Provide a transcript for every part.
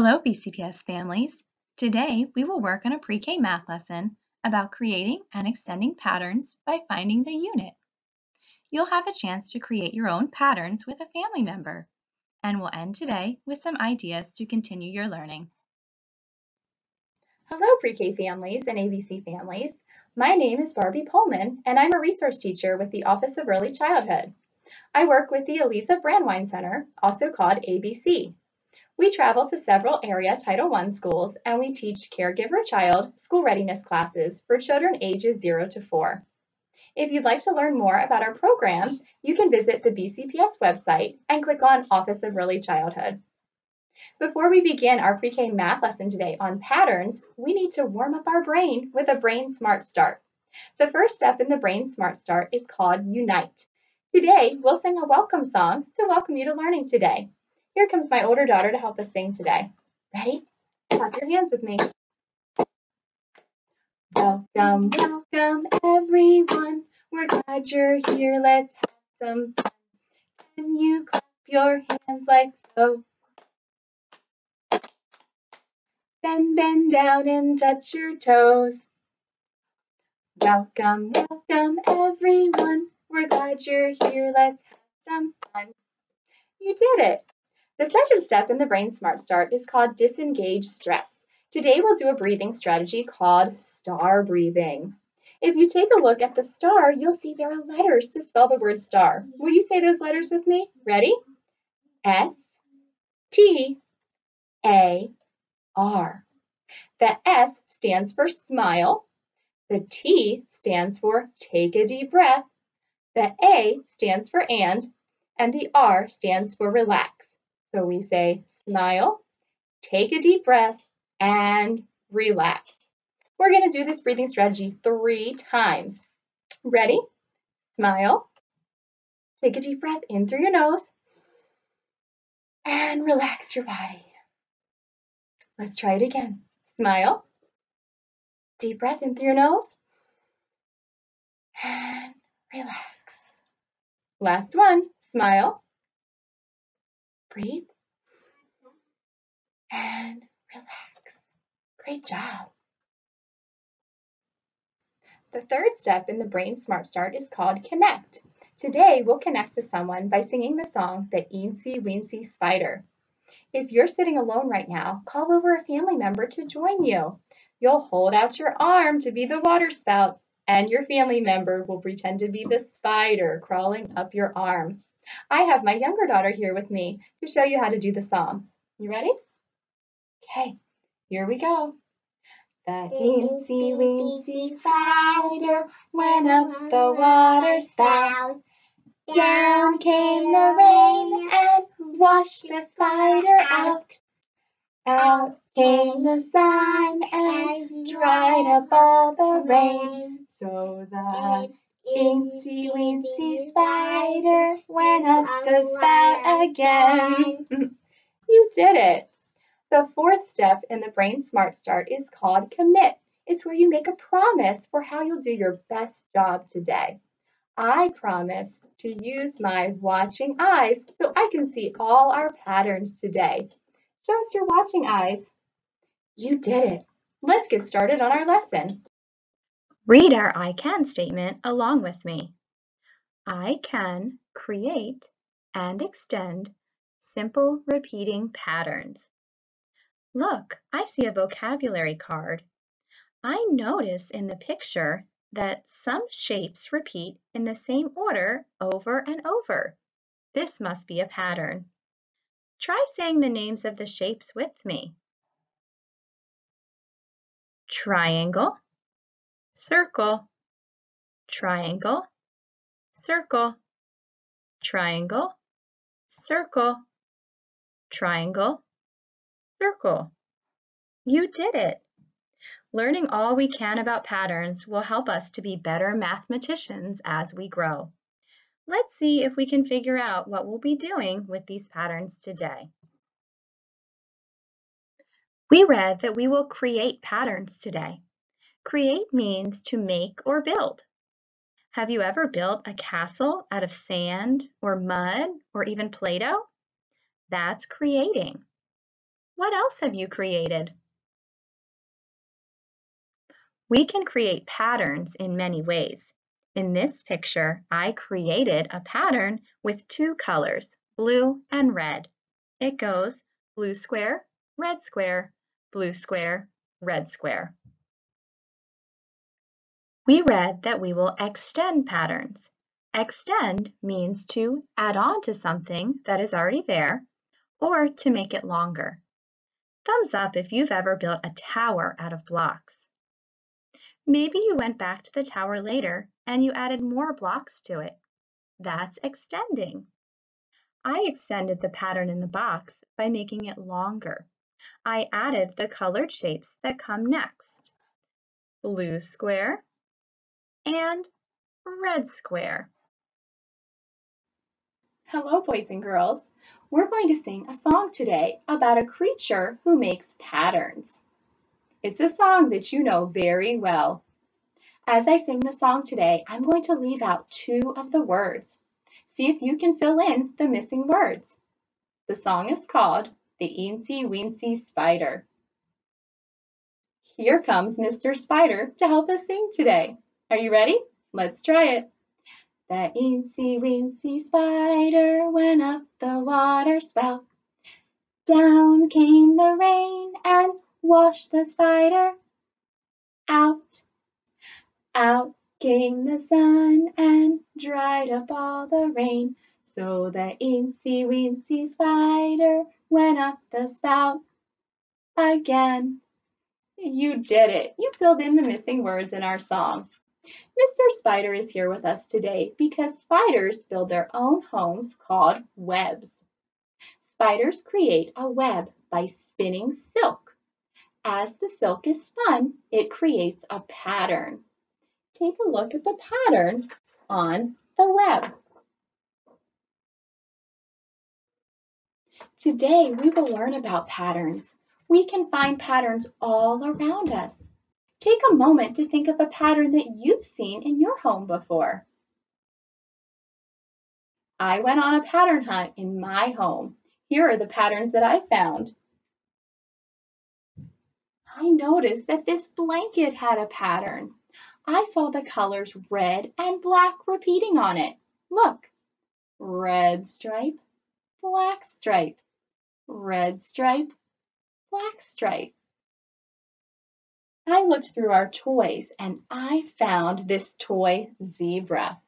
Hello BCPS families! Today we will work on a pre-K math lesson about creating and extending patterns by finding the unit. You'll have a chance to create your own patterns with a family member and we'll end today with some ideas to continue your learning. Hello pre-K families and ABC families. My name is Barbie Pullman and I'm a resource teacher with the Office of Early Childhood. I work with the Eliza Brandwein Center, also called ABC. We travel to several area Title I schools and we teach caregiver child school readiness classes for children ages 0 to 4. If you'd like to learn more about our program, you can visit the BCPS website and click on Office of Early Childhood. Before we begin our pre-K math lesson today on patterns, we need to warm up our brain with a Brain Smart Start. The first step in the Brain Smart Start is called Unite. Today, we'll sing a welcome song to welcome you to learning today. Here comes my older daughter to help us sing today. Ready? Clap your hands with me. Welcome, welcome everyone. We're glad you're here. Let's have some fun. Can you clap your hands like so? Then bend down and touch your toes. Welcome, welcome everyone. We're glad you're here. Let's have some fun. You did it. The second step in the Brain Smart Start is called disengage stress. Today we'll do a breathing strategy called star breathing. If you take a look at the star, you'll see there are letters to spell the word star. Will you say those letters with me? Ready? S, T, A, R. The S stands for smile. The T stands for take a deep breath. The A stands for and, and the R stands for relax. So we say smile, take a deep breath, and relax. We're going to do this breathing strategy three times. Ready? Smile. Take a deep breath in through your nose. And relax your body. Let's try it again. Smile. Deep breath in through your nose. And relax. Last one. Smile. Breathe. And relax. Great job. The third step in the Brain Smart Start is called Connect. Today, we'll connect with someone by singing the song The Eensy Weensy Spider. If you're sitting alone right now, call over a family member to join you. You'll hold out your arm to be the water spout, and your family member will pretend to be the spider crawling up your arm. I have my younger daughter here with me to show you how to do the song. You ready? Okay, here we go. The eensy weensy spider went up the water spout. Down came the rain and washed the spider out. Out came the sun and dried up all the rain. So the Eensy weensy spider went up the spout again. Mm-hmm. you did it. The fourth step in the Brain Smart Start is called commit. It's where you make a promise for how you'll do your best job today. I promise to use my watching eyes so I can see all our patterns today. Show us your watching eyes. You did it. Let's get started on our lesson. Read our I can statement along with me. I can create and extend simple repeating patterns. Look, I see a vocabulary card. I notice in the picture that some shapes repeat in the same order over and over. This must be a pattern. Try saying the names of the shapes with me. Triangle, circle, triangle, circle, triangle, circle, triangle, circle. You did it! Learning all we can about patterns will help us to be better mathematicians as we grow. Let's see if we can figure out what we'll be doing with these patterns today. We read that we will create patterns today. Create means to make or build. Have you ever built a castle out of sand or mud or even Play-Doh? That's creating. What else have you created? We can create patterns in many ways. In this picture, I created a pattern with two colors, blue and red. It goes blue square, red square, blue square, red square. We read that we will extend patterns. Extend means to add on to something that is already there or to make it longer. Thumbs up if you've ever built a tower out of blocks. Maybe you went back to the tower later and you added more blocks to it. That's extending. I extended the pattern in the box by making it longer. I added the colored shapes that come next. Blue square and red square. Hello, boys and girls. We're going to sing a song today about a creature who makes patterns. It's a song that you know very well. As I sing the song today, I'm going to leave out two of the words. See if you can fill in the missing words. The song is called The Eensy Weensy Spider. Here comes Mr. Spider to help us sing today. Are you ready? Let's try it. The eensy weensy spider went up the water spout. Down came the rain and washed the spider out. Out came the sun and dried up all the rain. So the eensy weensy spider went up the spout again. You did it. You filled in the missing words in our song. Mr. Spider is here with us today because spiders build their own homes called webs. Spiders create a web by spinning silk. As the silk is spun, it creates a pattern. Take a look at the pattern on the web. Today, we will learn about patterns. We can find patterns all around us. Take a moment to think of a pattern that you've seen in your home before. I went on a pattern hunt in my home. Here are the patterns that I found. I noticed that this blanket had a pattern. I saw the colors red and black repeating on it. Look, red stripe, black stripe, red stripe, black stripe. I looked through our toys and I found this toy zebra.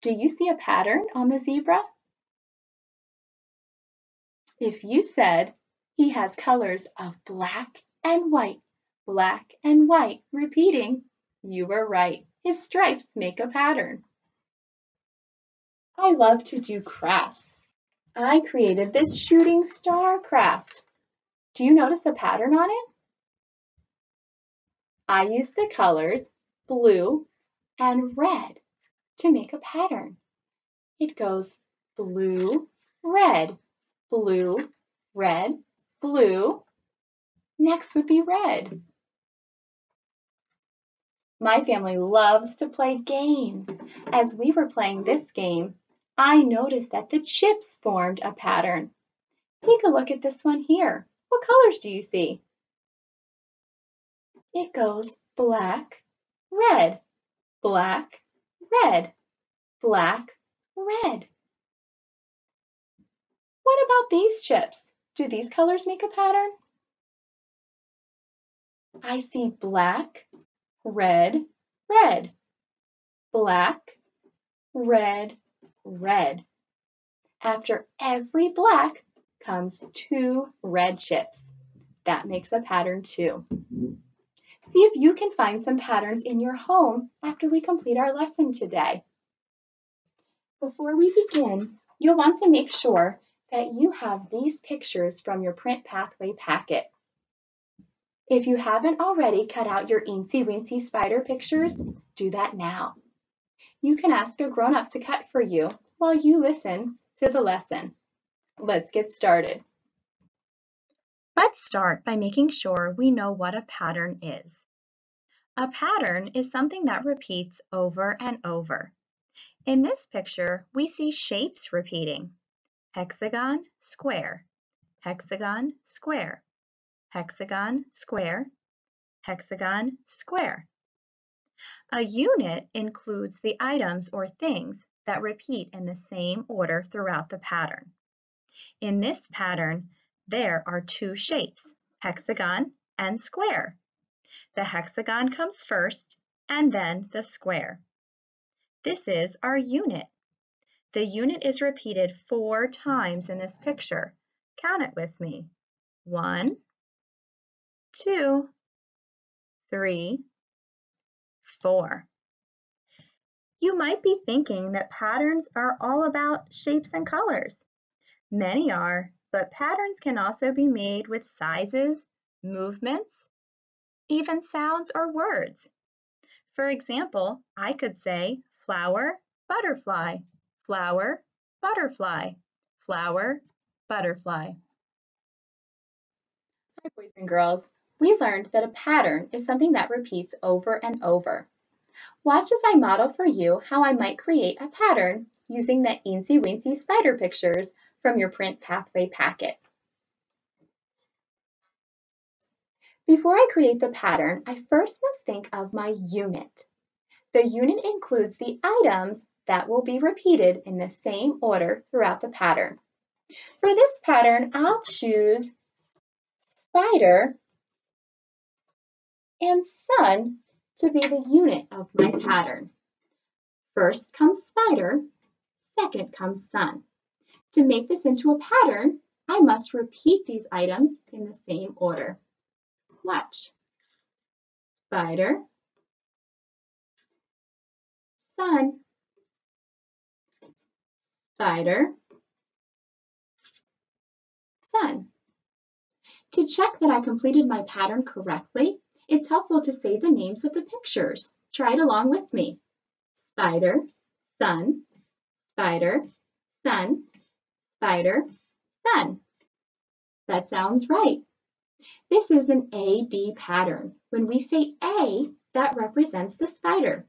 Do you see a pattern on the zebra? If you said he has colors of black and white, black and white repeating, you were right. His stripes make a pattern. I love to do crafts. I created this shooting star craft. Do you notice a pattern on it? I used the colors blue and red to make a pattern. It goes blue, red, blue, red, blue. Next would be red. My family loves to play games. As we were playing this game, I noticed that the chips formed a pattern. Take a look at this one here. What colors do you see? It goes black, red, black, red, black, red. What about these chips? Do these colors make a pattern? I see black, red, red, black, red, red. After every black comes two red chips. That makes a pattern too. See if you can find some patterns in your home after we complete our lesson today. Before we begin, you'll want to make sure that you have these pictures from your Print Pathway packet. If you haven't already cut out your eensy weensy spider pictures, do that now. You can ask a grown-up to cut for you while you listen to the lesson. Let's get started. Let's start by making sure we know what a pattern is. A pattern is something that repeats over and over. In this picture, we see shapes repeating. Hexagon, square, hexagon, square. hexagon, square, hexagon, square. A unit includes the items or things that repeat in the same order throughout the pattern. In this pattern, there are two shapes, hexagon and square. The hexagon comes first and then the square. This is our unit. The unit is repeated four times in this picture. Count it with me. One, two, three, four. You might be thinking that patterns are all about shapes and colors. Many are, but patterns can also be made with sizes, movements, even sounds or words. For example, I could say flower, butterfly, flower, butterfly, flower, butterfly. Hi boys and girls. We learned that a pattern is something that repeats over and over. Watch as I model for you how I might create a pattern using the Eensy Weensy spider pictures from your Print Pathway packet. Before I create the pattern, I first must think of my unit. The unit includes the items that will be repeated in the same order throughout the pattern. For this pattern, I'll choose spider and sun to be the unit of my pattern. First comes spider, second comes sun. To make this into a pattern, I must repeat these items in the same order. Watch. Spider, sun, spider, sun. To check that I completed my pattern correctly, it's helpful to say the names of the pictures. Try it along with me. Spider, sun, spider, sun, spider, sun. That sounds right. This is an A-B pattern. When we say A, that represents the spider.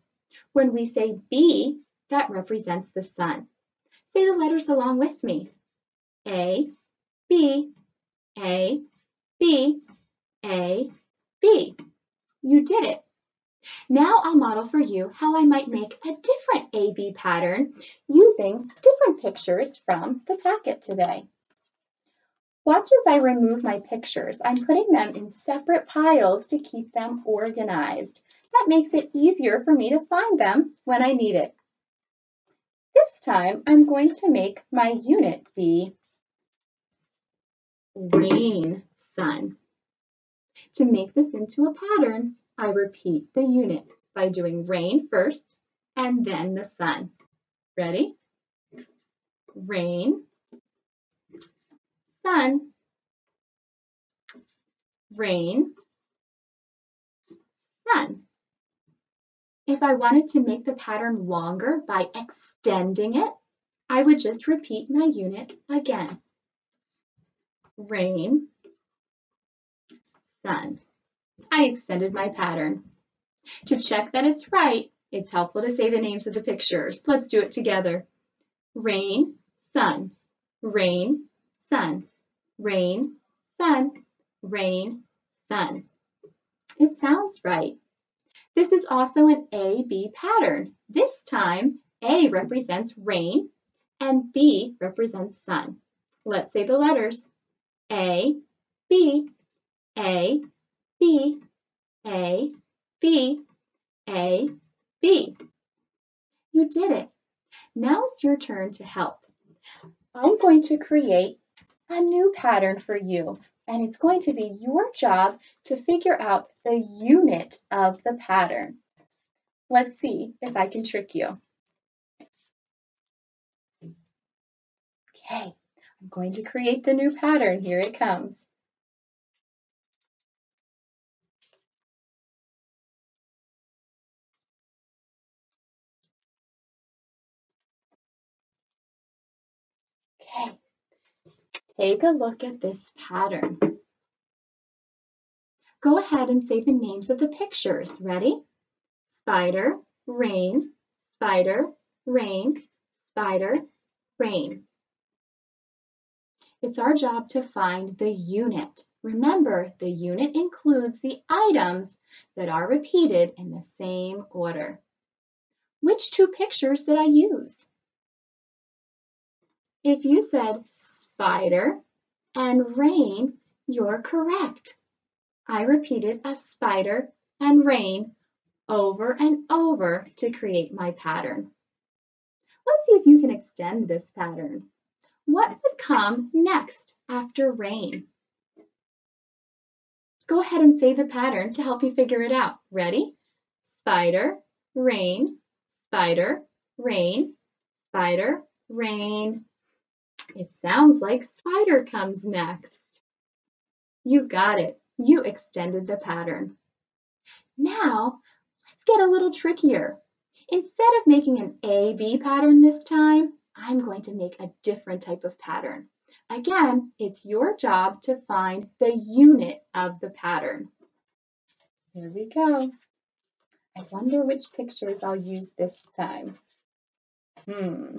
When we say B, that represents the sun. Say the letters along with me. A, B, A, B, A, B. You did it. Now I'll model for you how I might make a different AB pattern using different pictures from the packet today. Watch as I remove my pictures. I'm putting them in separate piles to keep them organized. That makes it easier for me to find them when I need it. This time, I'm going to make my unit be rain sun. To make this into a pattern, I repeat the unit by doing rain first and then the sun. Ready? Rain, sun, rain, sun. If I wanted to make the pattern longer by extending it, I would just repeat my unit again. Rain, sun. I extended my pattern. To check that it's right, it's helpful to say the names of the pictures. Let's do it together. Rain, sun, rain, sun, rain, sun, rain, sun. It sounds right. This is also an A-B pattern. This time, A represents rain and B represents sun. Let's say the letters. A, B, A, B, A, B, A, B. You did it. Now it's your turn to help. I'm going to create a new pattern for you, and it's going to be your job to figure out the unit of the pattern. Let's see if I can trick you. Okay, I'm going to create the new pattern. Here it comes. Take a look at this pattern. Go ahead and say the names of the pictures. Ready? Spider, rain, spider, rain, spider, rain. it's our job to find the unit. Remember, the unit includes the items that are repeated in the same order. Which two pictures did I use? If you said spider and rain, you're correct. I repeated a spider and rain over and over to create my pattern. Let's see if you can extend this pattern. What would come next after rain? Go ahead and say the pattern to help you figure it out. Ready? Spider, rain, spider, rain, spider, rain. It sounds like spider comes next. You got it. You extended the pattern. Now, let's get a little trickier. Instead of making an A-B pattern this time, I'm going to make a different type of pattern. Again, it's your job to find the unit of the pattern. Here we go. I wonder which pictures I'll use this time. Hmm.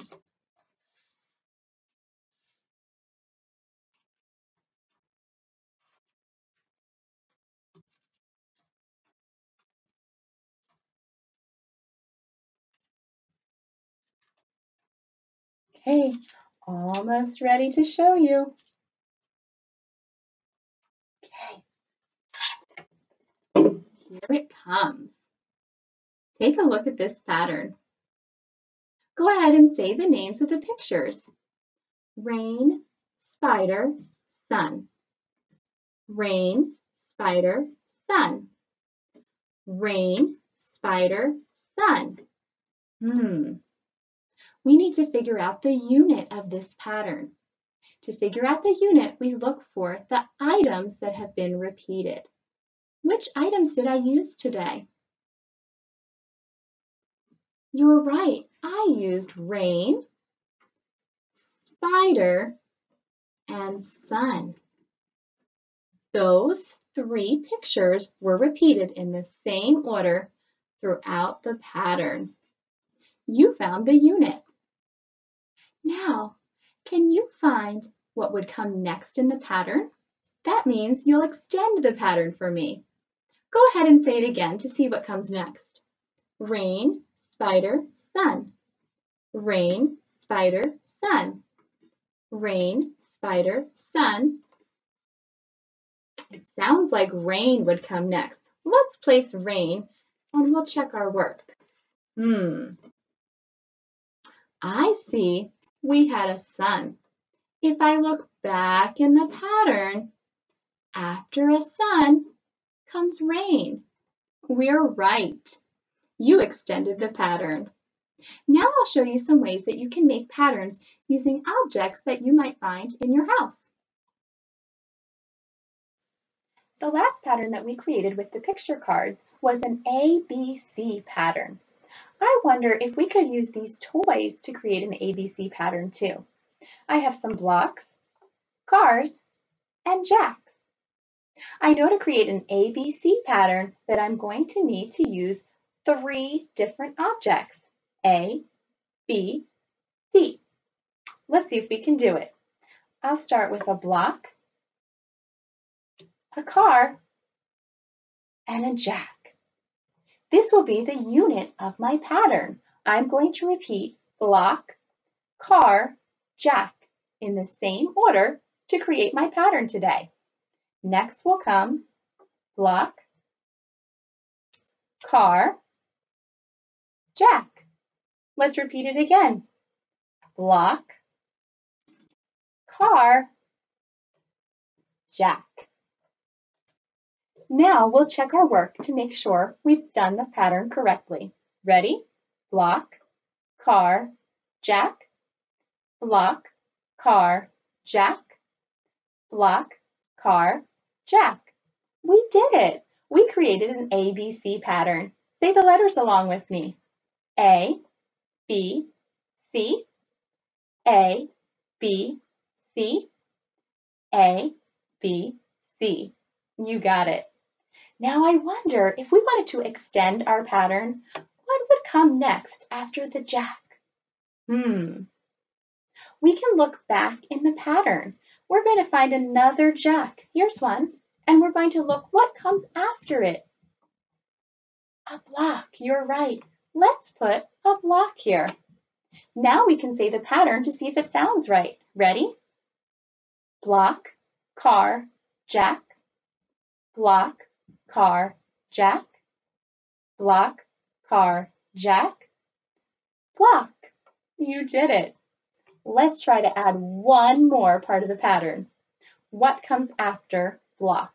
Okay, almost ready to show you. Okay, here it comes. Take a look at this pattern. Go ahead and say the names of the pictures. Rain, spider, sun. Rain, spider, sun. Rain, spider, sun. Hmm, we need to figure out the unit of this pattern. To figure out the unit, we look for the items that have been repeated. Which items did I use today? You're right, I used rain, spider, and sun. Those three pictures were repeated in the same order throughout the pattern. You found the unit. Now, can you find what would come next in the pattern? That means you'll extend the pattern for me. Go ahead and say it again to see what comes next. Rain, spider, sun. Rain, spider, sun. Rain, spider, sun. It sounds like rain would come next. Let's place rain and we'll check our work. Hmm. I see we had a sun. If I look back in the pattern, after a sun comes rain. We're right. You extended the pattern. Now I'll show you some ways that you can make patterns using objects that you might find in your house. The last pattern that we created with the picture cards was an ABC pattern. I wonder if we could use these toys to create an ABC pattern too. I have some blocks, cars, and jacks. I know to create an ABC pattern that I'm going to need to use three different objects, A, B, C. Let's see if we can do it. I'll start with a block, a car, and a jack. This will be the unit of my pattern. I'm going to repeat block, car, jack in the same order to create my pattern today. Next will come block, car, jack. Let's repeat it again. Block, car, jack. Now we'll check our work to make sure we've done the pattern correctly. Ready? Block, car, jack, block, car, jack, block, car, jack. We did it! We created an ABC pattern. Say the letters along with me. A, B, C, A, B, C, A, B, C. You got it. Now I wonder if we wanted to extend our pattern, what would come next after the jack? Hmm. We can look back in the pattern. we're going to find another jack. Here's one. And we're going to look what comes after it. A block, you're right. Let's put a block here. Now we can say the pattern to see if it sounds right. Ready? Block, car, jack, block, car, jack, block, car, jack, block. You did it. Let's try to add one more part of the pattern. What comes after block?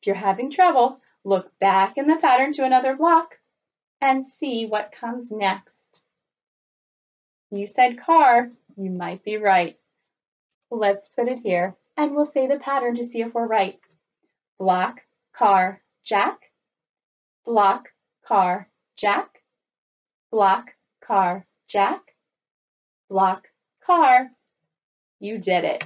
If you're having trouble, look back in the pattern to another block and see what comes next. You said car, you might be right. Let's put it here and we'll say the pattern to see if we're right. Block, car, jack, block, car, jack, block, car, jack, block, car. You did it.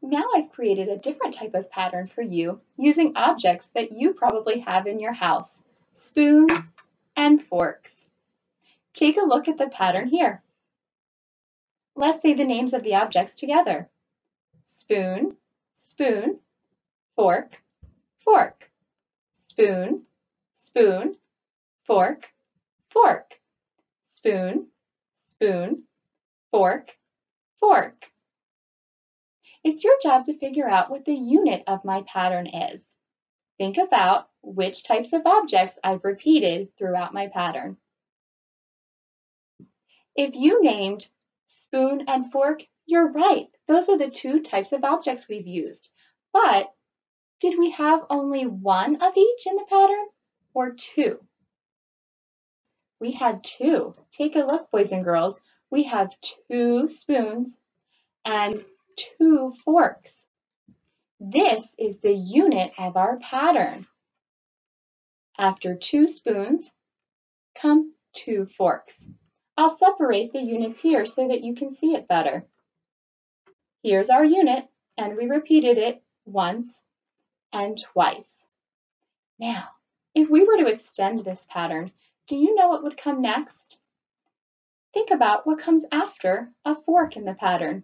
Now I've created a different type of pattern for you using objects that you probably have in your house, spoons and forks. Take a look at the pattern here. Let's say the names of the objects together. Spoon, spoon, fork, fork, spoon, spoon, fork, fork, spoon, spoon, fork, fork. It's your job to figure out what the unit of my pattern is. Think about which types of objects I've repeated throughout my pattern. If you named spoon and fork, you're right. Those are the two types of objects we've used. But did we have only one of each in the pattern or two? we had two. Take a look, boys and girls. We have two spoons and two forks. This is the unit of our pattern. After two spoons come two forks. I'll separate the units here so that you can see it better. Here's our unit, and we repeated it once and twice. Now, if we were to extend this pattern, do you know what would come next? Think about what comes after a fork in the pattern.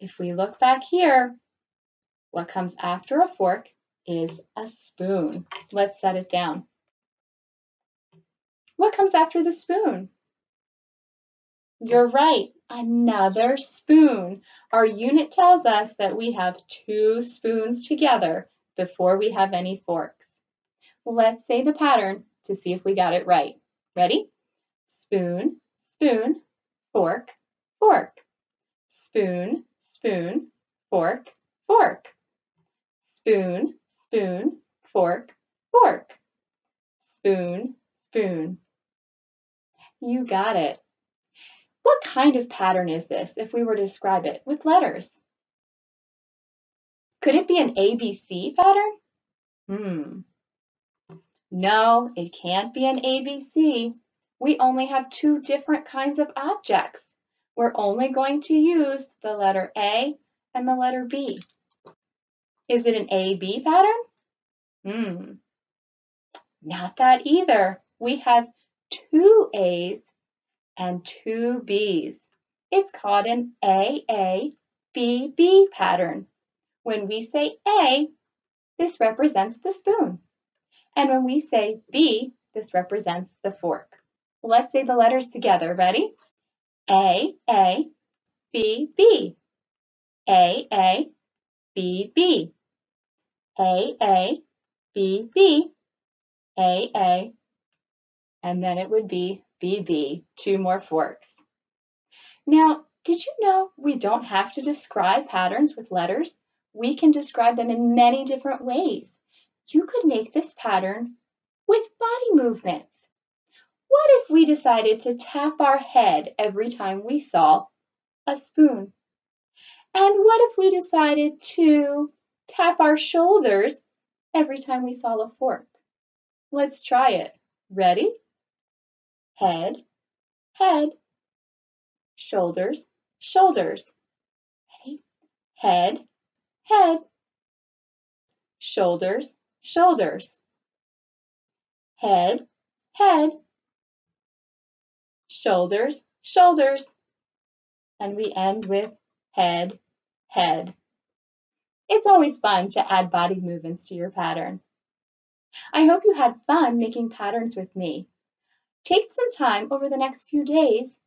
If we look back here, what comes after a fork is a spoon. Let's set it down. What comes after the spoon? You're right, another spoon. Our unit tells us that we have two spoons together before we have any forks. Let's say the pattern to see if we got it right. Ready? Spoon, spoon, fork, fork. Spoon, spoon, fork, fork. Spoon, spoon, fork, fork. Spoon, spoon. You got it. What kind of pattern is this if we were to describe it with letters? Could it be an ABC pattern? Hmm, no, it can't be an ABC. We only have two different kinds of objects. We're only going to use the letter A and the letter B. Is it an AB pattern? Hmm, not that either. We have two A's and two B's. It's called an AABB pattern. When we say A, this represents the spoon. And when we say B, this represents the fork. Let's say the letters together. Ready? A, A, B, B. A, A, B, B. A, A, B, B. A, A. And then it would be B, B. Two more forks. Now, did you know we don't have to describe patterns with letters? We can describe them in many different ways you could make this pattern with body movements. What if we decided to tap our head every time we saw a spoon? And what if we decided to tap our shoulders every time we saw a fork? Let's try it. Ready? Head, head, shoulders, shoulders. Ready? Head, head, shoulders, shoulders, head, head, shoulders, shoulders. And we end with head, head. It's always fun to add body movements to your pattern. I hope you had fun making patterns with me. Take some time over the next few days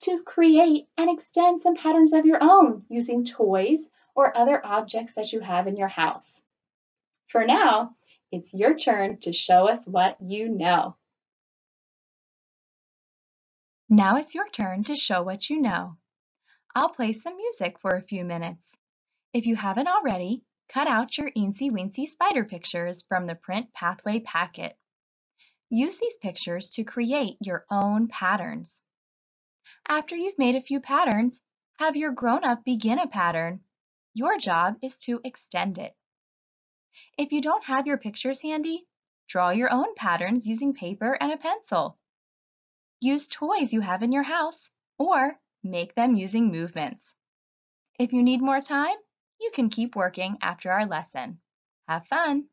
to create and extend some patterns of your own using toys or other objects that you have in your house. For now, it's your turn to show us what you know. Now it's your turn to show what you know. I'll play some music for a few minutes. If you haven't already, cut out your Eensy Weensy spider pictures from the Print Pathway packet. Use these pictures to create your own patterns. After you've made a few patterns, have your grown-up begin a pattern. Your job is to extend it. If you don't have your pictures handy, draw your own patterns using paper and a pencil. Use toys you have in your house or make them using movements. If you need more time, you can keep working after our lesson. Have fun!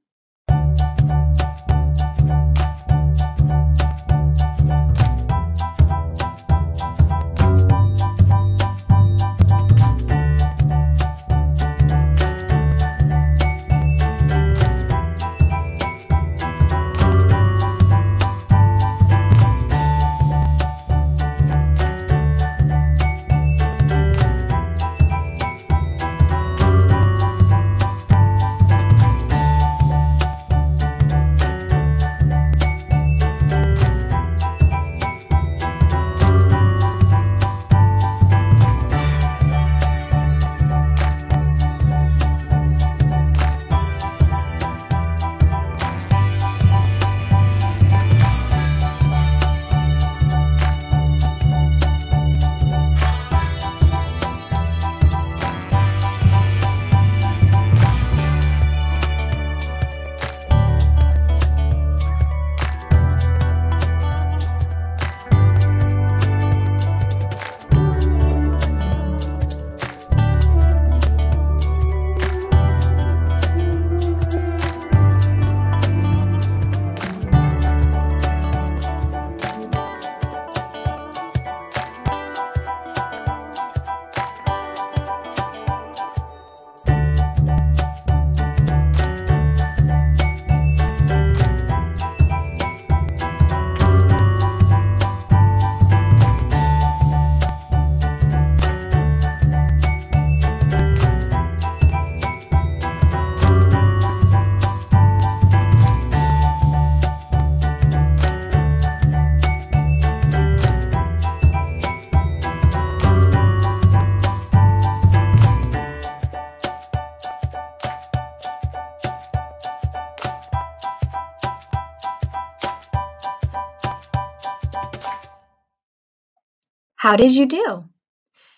How did you do?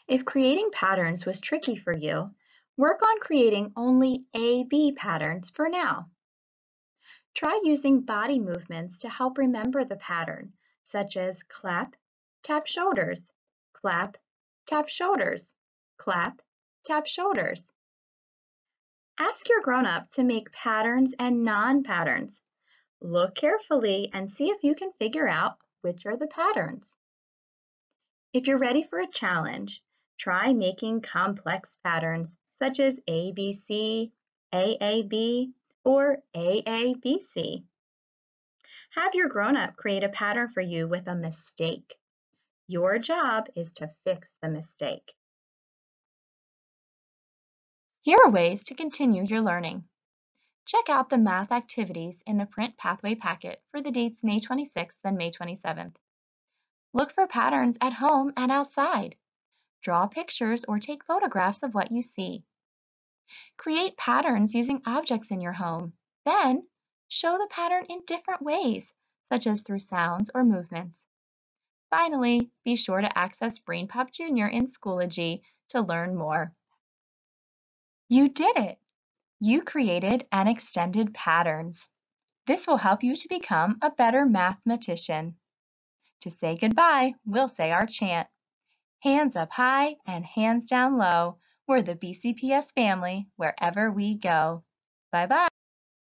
If creating patterns was tricky for you, work on creating only A-B patterns for now. Try using body movements to help remember the pattern, such as clap, tap shoulders, clap, tap shoulders, clap, tap shoulders. Ask your grown-up to make patterns and non-patterns. Look carefully and see if you can figure out which are the patterns. If you're ready for a challenge, try making complex patterns such as ABC, AAB, or AABC. Have your grown-up create a pattern for you with a mistake. Your job is to fix the mistake. Here are ways to continue your learning. Check out the math activities in the Print Pathway packet for the dates May 26th and May 27th. Look for patterns at home and outside. Draw pictures or take photographs of what you see. Create patterns using objects in your home. Then, show the pattern in different ways, such as through sounds or movements. Finally, be sure to access BrainPop Jr. in Schoology to learn more. You did it! You created and extended patterns. This will help you to become a better mathematician. To say goodbye, we'll say our chant. Hands up high and hands down low. We're the BCPS family wherever we go. Bye-bye.